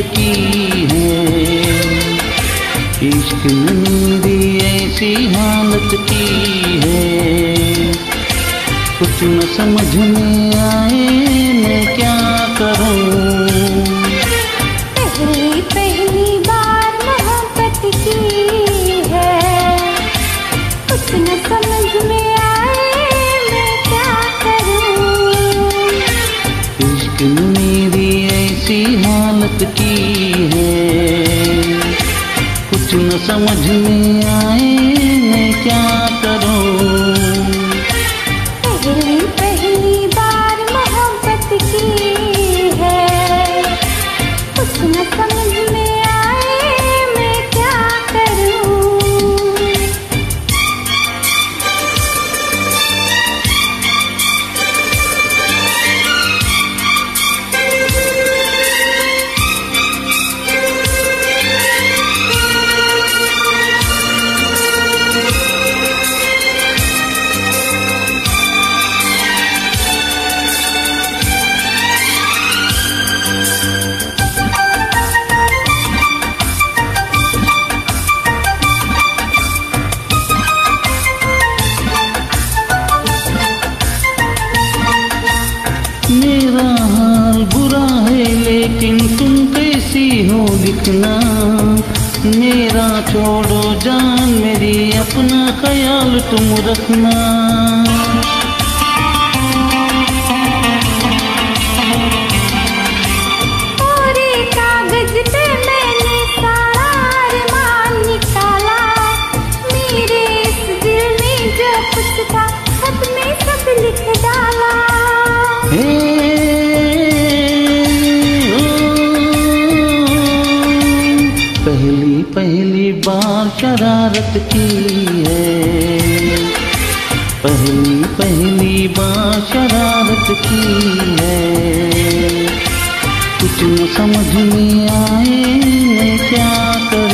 की है। इश्क नंदी ऐसी हालत की है। कुछ न समझ में आए मैं क्या करूँ? कुछ न समझ मेरा हाल बुरा है, लेकिन तुम कैसी हो लिखना मेरा छोड़ो जान, मेरी अपना ख्याल तुम रखना। शरारत की है पहली पहली बार शरारत की है। कुछ समझ में आए मैं क्या करूँ।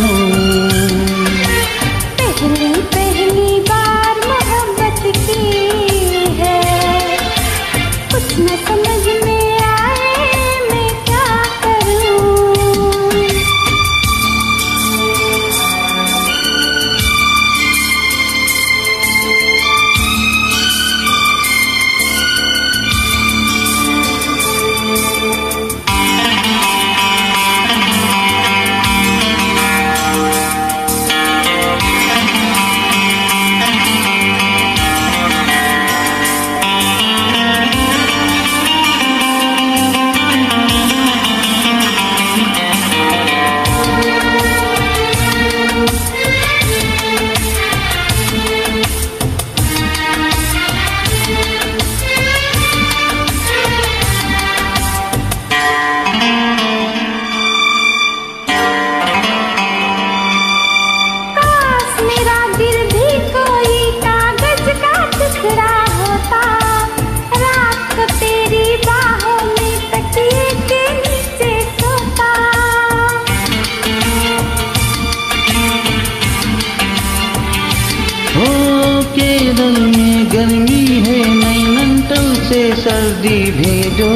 केरल में गर्मी है नैनंतल से सर्दी भेजो।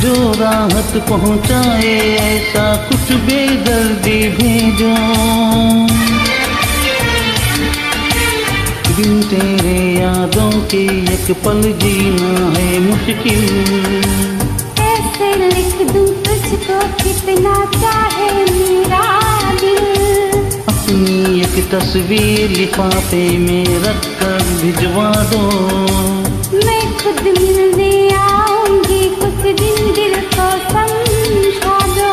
जो राहत पहुँचाए, ऐसा कुछ बेदर्दी भेजो। बिन तेरे यादों के एक पल जीना है मुश्किल। ऐसे लिख दूँ तुझको, कितना चाहे मेरा दिल। अपनी एक तस्वीर लिफाफे में रख कर भिजवा दो। मैं खुद मिलने आऊँगी कुछ दिन दिल को समझा दो।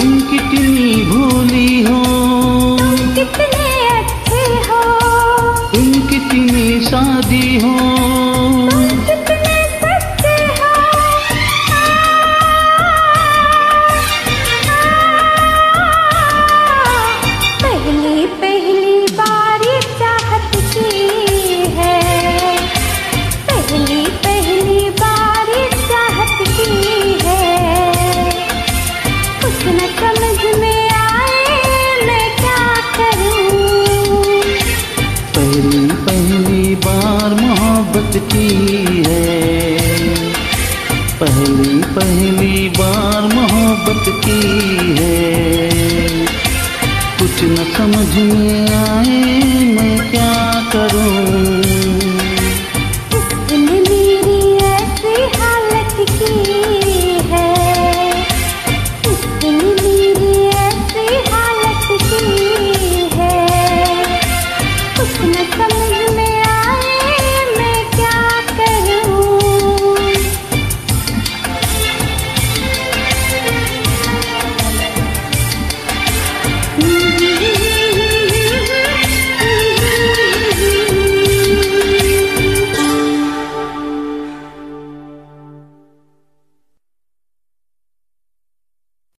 तुम कितनी भूली हो। तुम कितने अच्छे हो। तुम कितनी शादी हो। की है। कुछ न समझ में आए।